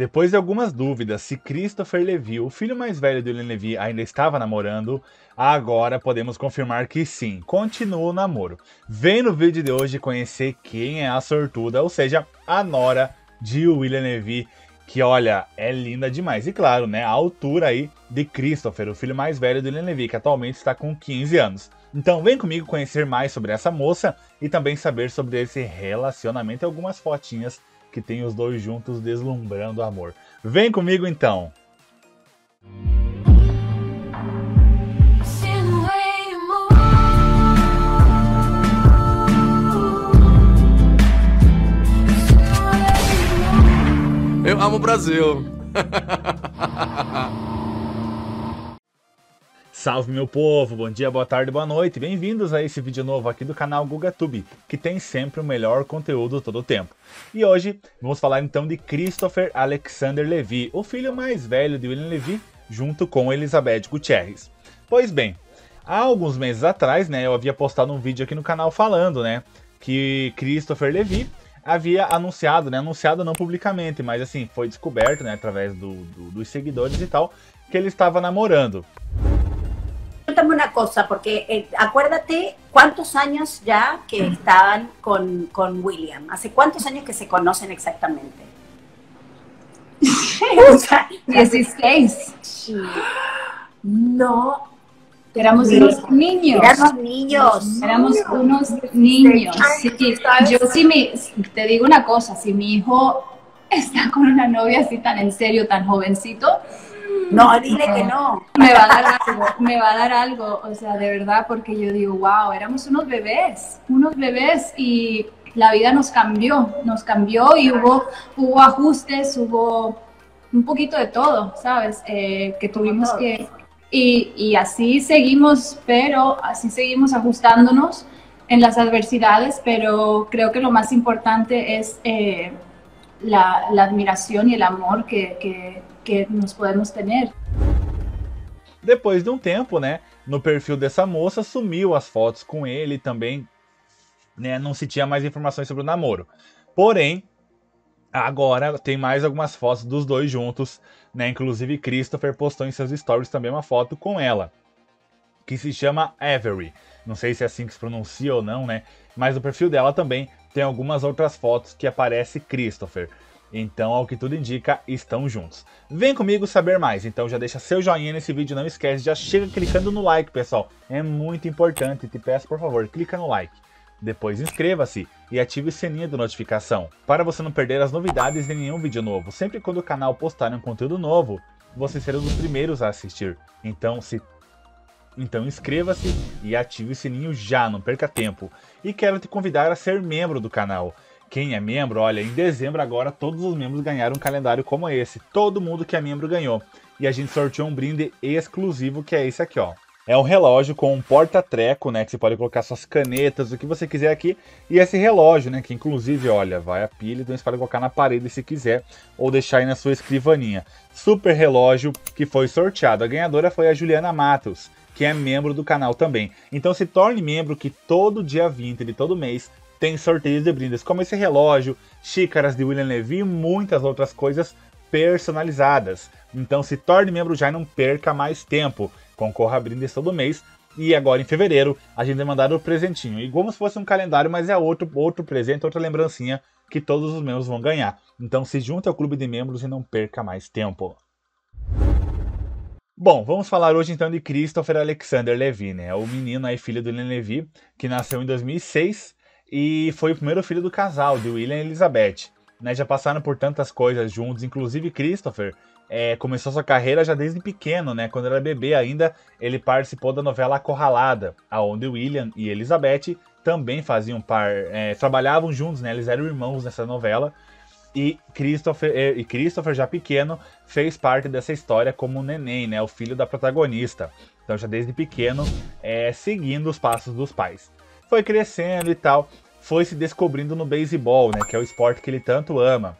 Depois de algumas dúvidas se Christopher Levi, o filho mais velho de William Levi, ainda estava namorando, agora podemos confirmar que sim, continua o namoro. Vem no vídeo de hoje conhecer quem é a sortuda, ou seja, a nora de William Levi, que olha, é linda demais. E claro, né, a altura aí de Christopher, o filho mais velho de William Levi, que atualmente está com 15 anos. Então vem comigo conhecer mais sobre essa moça e também saber sobre esse relacionamento e algumas fotinhas que tem os dois juntos deslumbrando amor. Vem comigo então! Eu amo o Brasil! Salve meu povo, bom dia, boa tarde, boa noite, bem-vindos a esse vídeo novo aqui do canal GugaTube, que tem sempre o melhor conteúdo todo o tempo. E hoje vamos falar então de Christopher Alexander Levy, o filho mais velho de William Levy, junto com Elizabeth Gutierrez. Pois bem, há alguns meses atrás, né, eu havia postado um vídeo aqui no canal falando, né, que Christopher Levy havia anunciado, né, anunciado não publicamente, mas assim, foi descoberto, né, através do, do, dos seguidores e tal, que ele estava namorando. Cuéntame una cosa, porque eh, acuérdate cuántos años ya que están con, con William. ¿Hace cuántos años que se conocen exactamente? o sea, 16. Sí. No. Éramos unos niños. Éramos niños. Éramos unos niños. Sí, yo sí me, te digo una cosa, si mi hijo está con una novia así tan en serio, tan jovencito, no, dile que no. Me va a dar algo, me va a dar algo, o sea, de verdad, porque yo digo, wow, éramos unos bebés, unos bebés y la vida nos cambió, nos cambió y hubo, hubo ajustes, hubo un poquito de todo, ¿sabes? Eh, que tuvimos que... Y, y, así seguimos, pero así seguimos ajustándonos en las adversidades, pero creo que lo más importante es eh, la, la, admiración y el amor que, que que nos podemos ter. Depois de um tempo, né, no perfil dessa moça sumiu as fotos com ele também, né, não se tinha mais informações sobre o namoro. Porém, agora tem mais algumas fotos dos dois juntos, né, inclusive Christopher postou em seus stories também uma foto com ela, que se chama Avery. Não sei se é assim que se pronuncia ou não, né, mas no perfil dela também tem algumas outras fotos que aparece Christopher. Então, ao que tudo indica, estão juntos. Vem comigo saber mais, então já deixa seu joinha nesse vídeo, não esquece, já chega clicando no like, pessoal. É muito importante, te peço por favor, clica no like. Depois inscreva-se e ative o sininho de notificação, para você não perder as novidades de nenhum vídeo novo. Sempre quando o canal postar um conteúdo novo, você será um dos primeiros a assistir. Então, se então inscreva-se e ative o sininho já, não perca tempo. E quero te convidar a ser membro do canal. Quem é membro, olha, em dezembro agora todos os membros ganharam um calendário como esse. Todo mundo que é membro ganhou. E a gente sorteou um brinde exclusivo que é esse aqui, ó. É um relógio com um porta-treco, né? Que você pode colocar suas canetas, o que você quiser aqui. E esse relógio, né? Que inclusive, olha, vai a pilha, então você pode colocar na parede se quiser. Ou deixar aí na sua escrivaninha. Super relógio que foi sorteado. A ganhadora foi a Juliana Matos, que é membro do canal também. Então se torne membro que todo dia 20 de todo mês tem sorteios de brindes, como esse relógio, xícaras de William Levy e muitas outras coisas personalizadas. Então se torne membro já e não perca mais tempo. Concorra a brindes todo mês. E agora em fevereiro a gente vai mandar o presentinho. E como se fosse um calendário, mas é outro, outro presente, outra lembrancinha que todos os membros vão ganhar. Então se junte ao clube de membros e não perca mais tempo. Bom, vamos falar hoje então de Christopher Alexander Levy, né? O menino aí, filho do Levy, que nasceu em 2006 e foi o primeiro filho do casal, de William e Elizabeth. Né, já passaram por tantas coisas juntos, inclusive Christopher é, começou sua carreira já desde pequeno, né? Quando era bebê ainda, ele participou da novela Acorralada, aonde William e Elizabeth também faziam par, é, trabalhavam juntos, né? Eles eram irmãos nessa novela. E Christopher, é, e Christopher, já pequeno, fez parte dessa história como neném, né? O filho da protagonista. Então, já desde pequeno, é, seguindo os passos dos pais foi crescendo e tal, foi se descobrindo no beisebol, né, que é o esporte que ele tanto ama.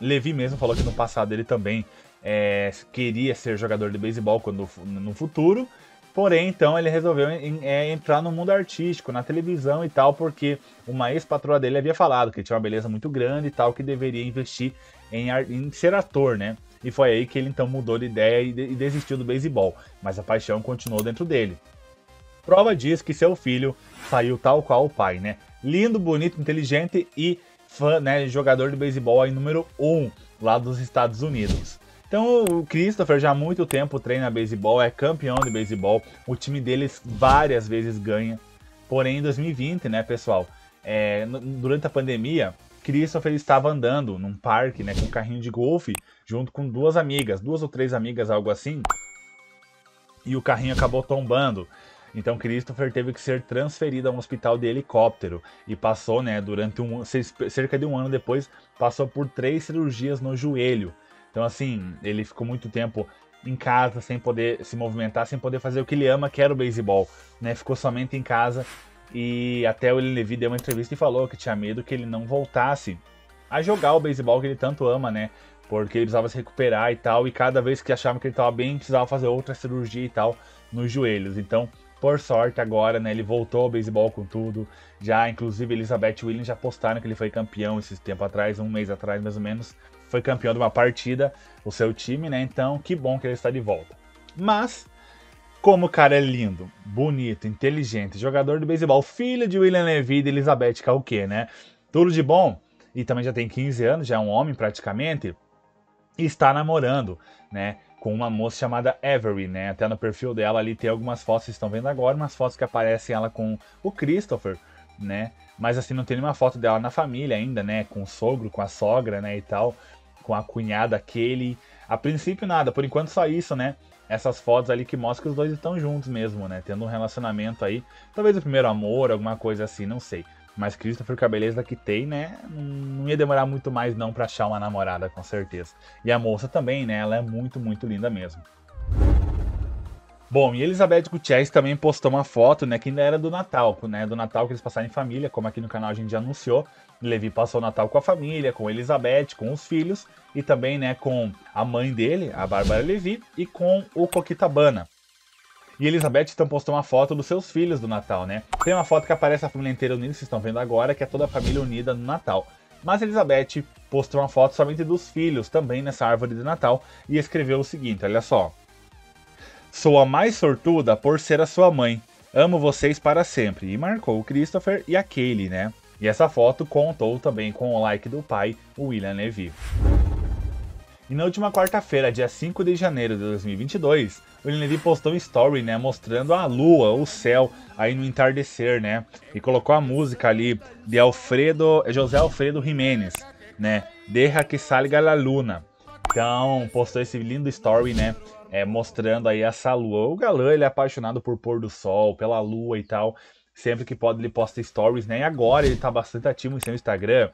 Levi mesmo falou que no passado ele também é, queria ser jogador de beisebol quando no futuro Porém, então ele resolveu é, entrar no mundo artístico, na televisão e tal, porque uma ex-patroa dele havia falado que tinha uma beleza muito grande e tal, que deveria investir em, em ser ator, né? E foi aí que ele então mudou de ideia e, de, e desistiu do beisebol, mas a paixão continuou dentro dele. Prova diz que seu filho saiu tal qual o pai, né? Lindo, bonito, inteligente e fã, né, jogador de beisebol aí número 1 um, lá dos Estados Unidos. Então o Christopher já há muito tempo treina beisebol, é campeão de beisebol, o time deles várias vezes ganha. Porém, em 2020, né, pessoal, é, durante a pandemia, Christopher estava andando num parque, né, com um carrinho de golfe, junto com duas amigas, duas ou três amigas, algo assim, e o carrinho acabou tombando. Então Christopher teve que ser transferido a um hospital de helicóptero e passou, né, durante um cerca de um ano depois, passou por três cirurgias no joelho. Então, assim, ele ficou muito tempo em casa, sem poder se movimentar, sem poder fazer o que ele ama, que era o beisebol. Né? Ficou somente em casa e até o William Levy deu uma entrevista e falou que tinha medo que ele não voltasse a jogar o beisebol que ele tanto ama, né? Porque ele precisava se recuperar e tal, e cada vez que achava que ele estava bem, precisava fazer outra cirurgia e tal nos joelhos. Então, por sorte, agora, né, ele voltou ao beisebol com tudo. Já, inclusive, Elizabeth Williams já postaram que ele foi campeão esses tempo atrás, um mês atrás mais ou menos, foi campeão de uma partida, o seu time, né? Então, que bom que ele está de volta. Mas, como o cara é lindo, bonito, inteligente, jogador de beisebol, filho de William Levy e de Elizabeth Calquet, né? Tudo de bom, e também já tem 15 anos, já é um homem praticamente, está namorando, né? Com uma moça chamada Avery, né? Até no perfil dela ali tem algumas fotos, vocês estão vendo agora, umas fotos que aparecem ela com o Christopher, né? Mas assim, não tem nenhuma foto dela na família ainda, né? Com o sogro, com a sogra, né? E tal com a cunhada aquele. A princípio nada, por enquanto só isso, né? Essas fotos ali que mostram que os dois estão juntos mesmo, né? Tendo um relacionamento aí. Talvez o primeiro amor, alguma coisa assim, não sei. Mas Christopher, com a beleza que tem, né? Não ia demorar muito mais não pra achar uma namorada, com certeza. E a moça também, né? Ela é muito, muito linda mesmo. Bom, e Elizabeth Gutierrez também postou uma foto, né, que ainda era do Natal, né, do Natal que eles passaram em família, como aqui no canal a gente já anunciou. Levi passou o Natal com a família, com Elizabeth, com os filhos e também, né, com a mãe dele, a Bárbara Levi, e com o Coquitabana. E Elizabeth então postou uma foto dos seus filhos do Natal, né? Tem uma foto que aparece a família inteira unida, vocês estão vendo agora, que é toda a família unida no Natal. Mas Elizabeth postou uma foto somente dos filhos, também nessa árvore de Natal, e escreveu o seguinte: olha só. Sou a mais sortuda por ser a sua mãe. Amo vocês para sempre. E marcou o Christopher e a Kaylee, né? E essa foto contou também com o like do pai, William Levy. E na última quarta-feira, dia 5 de janeiro de 2022, o Levy postou um story, né, mostrando a lua, o céu, aí no entardecer, né, e colocou a música ali de Alfredo, José Alfredo Jiménez, né, Deja que salga la luna. Então, postou esse lindo story, né, é, mostrando aí essa lua. O galã, ele é apaixonado por pôr do sol, pela lua e tal. Sempre que pode ele posta stories, né? E agora ele tá bastante ativo em seu Instagram.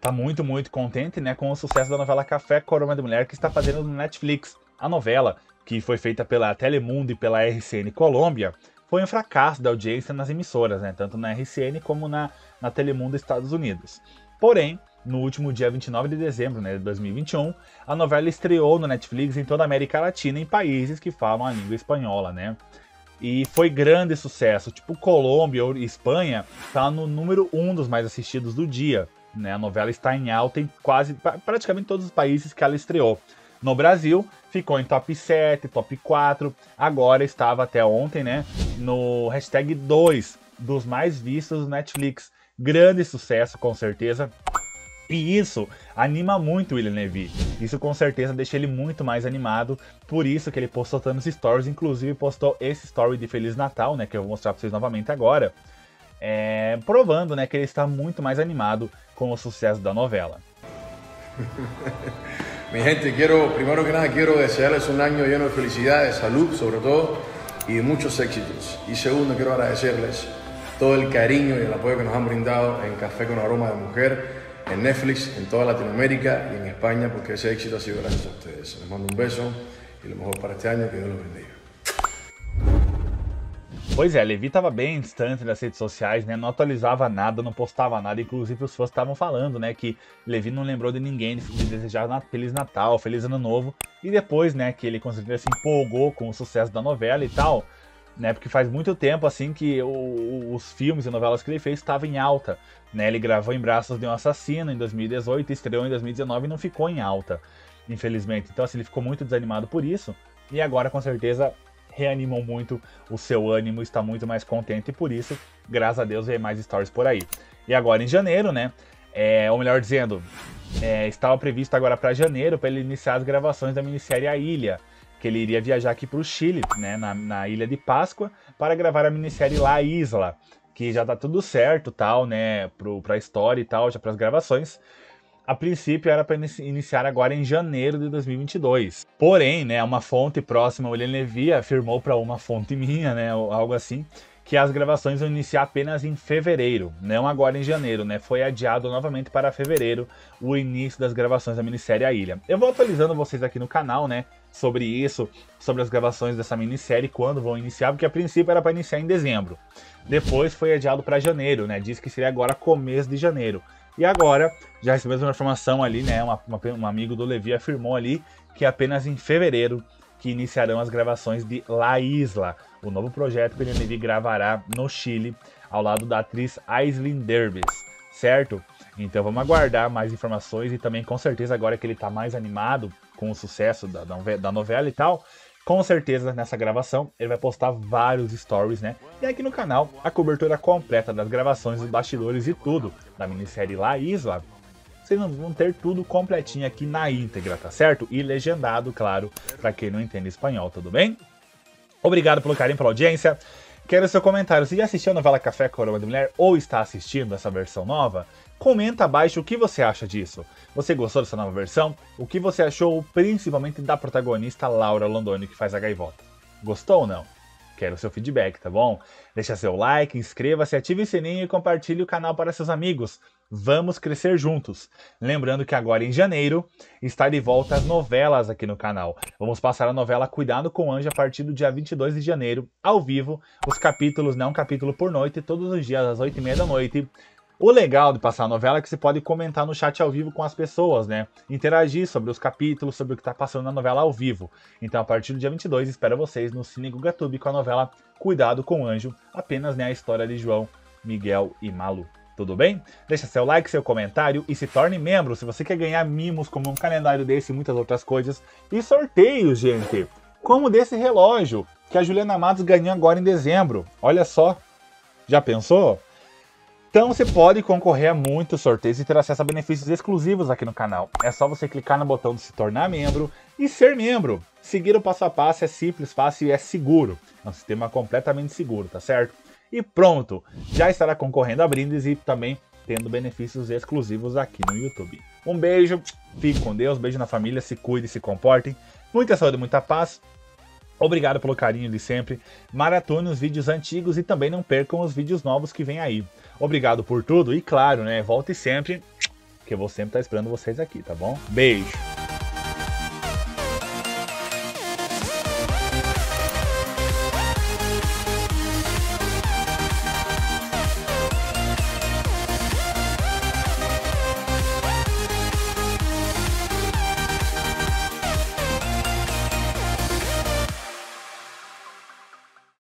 Tá muito, muito contente, né, com o sucesso da novela Café Corona de Mulher que está fazendo no Netflix. A novela, que foi feita pela Telemundo e pela RCN Colômbia, foi um fracasso da audiência nas emissoras, né, tanto na RCN como na, na Telemundo Estados Unidos. Porém, no último dia 29 de dezembro né, de 2021, a novela estreou no Netflix em toda a América Latina, em países que falam a língua espanhola, né? E foi grande sucesso. Tipo, Colômbia ou Espanha tá no número um dos mais assistidos do dia. Né? A novela está em alta em quase praticamente todos os países que ela estreou. No Brasil, ficou em top 7, top 4. Agora estava até ontem, né? No hashtag 2 dos mais vistos do Netflix. Grande sucesso, com certeza. E isso anima muito o William Levy. Isso com certeza deixa ele muito mais animado. Por isso que ele postou tantos stories, inclusive postou esse story de Feliz Natal, né? Que eu vou mostrar para vocês novamente agora. É, provando né, que ele está muito mais animado com sucesso da novela. Mi gente, quiero, primero que nada, quiero desearles un año lleno de felicidad, de salud sobre todo y de muchos éxitos. Y segundo, quiero agradecerles todo el cariño y el apoyo que nos han brindado en Café con Aroma de Mujer en Netflix, en toda Latinoamérica y en España, porque ese éxito ha sido gracias a ustedes. Les mando un beso y lo mejor para este año, que Dios los bendiga. Pois é, Levi estava bem distante das redes sociais, né? Não atualizava nada, não postava nada. Inclusive os fãs estavam falando, né? Que Levi não lembrou de ninguém de desejar Feliz Natal, Feliz Ano Novo. E depois, né? Que ele com certeza se empolgou com o sucesso da novela e tal né? Porque faz muito tempo assim que o, os filmes e novelas que ele fez estavam em alta, né? Ele gravou em Braços de um Assassino em 2018, estreou em 2019 e não ficou em alta, infelizmente. Então assim, ele ficou muito desanimado por isso e agora com certeza reanimou muito o seu ânimo, está muito mais contente e por isso, graças a Deus, vem mais stories por aí. E agora em janeiro, né? É, ou melhor dizendo, é, estava previsto agora para janeiro para ele iniciar as gravações da minissérie A Ilha, que ele iria viajar aqui para o Chile, né, na, na, Ilha de Páscoa, para gravar a minissérie La Isla, que já tá tudo certo, tal, né, para a história e tal, já para as gravações. A princípio era para iniciar agora em janeiro de 2022. Porém, né, uma fonte próxima ao William Levy afirmou para uma fonte minha, né, algo assim, que as gravações vão iniciar apenas em fevereiro, não agora em janeiro, né? Foi adiado novamente para fevereiro o início das gravações da minissérie A Ilha. Eu vou atualizando vocês aqui no canal, né? Sobre isso, sobre as gravações dessa minissérie, quando vão iniciar, porque a princípio era para iniciar em dezembro. Depois foi adiado para janeiro, né? Diz que seria agora começo de janeiro. E agora, já recebemos uma informação ali, né? Uma, uma, um amigo do Levi afirmou ali que apenas em fevereiro que iniciarão as gravações de La Isla, o novo projeto que o Levi gravará no Chile, ao lado da atriz Aislinn Derbys, certo? Então vamos aguardar mais informações e também com certeza agora que ele está mais animado com o sucesso da, da novela e tal, com certeza nessa gravação ele vai postar vários stories, né? E aqui no canal a cobertura completa das gravações, dos bastidores e tudo da minissérie La Isla vocês vão ter tudo completinho aqui na íntegra, tá certo? E legendado, claro, para quem não entende espanhol, tudo bem? Obrigado pelo carinho, pela audiência. Quero seu comentário. Se já assistiu a novela Café Coroa de Mulher ou está assistindo essa versão nova, comenta abaixo o que você acha disso. Você gostou dessa nova versão? O que você achou principalmente da protagonista Laura Londoni que faz a gaivota? Gostou ou não? Quero seu feedback, tá bom? Deixa seu like, inscreva-se, ative o sininho e compartilhe o canal para seus amigos. Vamos crescer juntos. Lembrando que agora em janeiro está de volta as novelas aqui no canal. Vamos passar a novela Cuidado com o Anjo a partir do dia 22 de janeiro, ao vivo. Os capítulos, não um capítulo por noite, todos os dias às 8h30 da noite. O legal de passar a novela é que você pode comentar no chat ao vivo com as pessoas, né? Interagir sobre os capítulos, sobre o que está passando na novela ao vivo. Então, a partir do dia 22, espero vocês no Cine Gugatube com a novela Cuidado com o Anjo, apenas né, a história de João, Miguel e Malu. Tudo bem? Deixa seu like, seu comentário e se torne membro se você quer ganhar mimos como um calendário desse e muitas outras coisas. E sorteios, gente! Como desse relógio que a Juliana Matos ganhou agora em dezembro. Olha só! Já pensou? Então você pode concorrer a muitos sorteios e ter acesso a benefícios exclusivos aqui no canal. É só você clicar no botão de se tornar membro e ser membro. Seguir o passo a passo é simples, fácil e é seguro. É um sistema completamente seguro, tá certo? E pronto, já estará concorrendo a brindes e também tendo benefícios exclusivos aqui no YouTube. Um beijo, fique com Deus, beijo na família, se cuide, se comportem, muita saúde, muita paz. Obrigado pelo carinho de sempre. Maratone os vídeos antigos e também não percam os vídeos novos que vem aí. Obrigado por tudo e claro, né, volte sempre, que eu vou sempre estar esperando vocês aqui, tá bom? Beijo.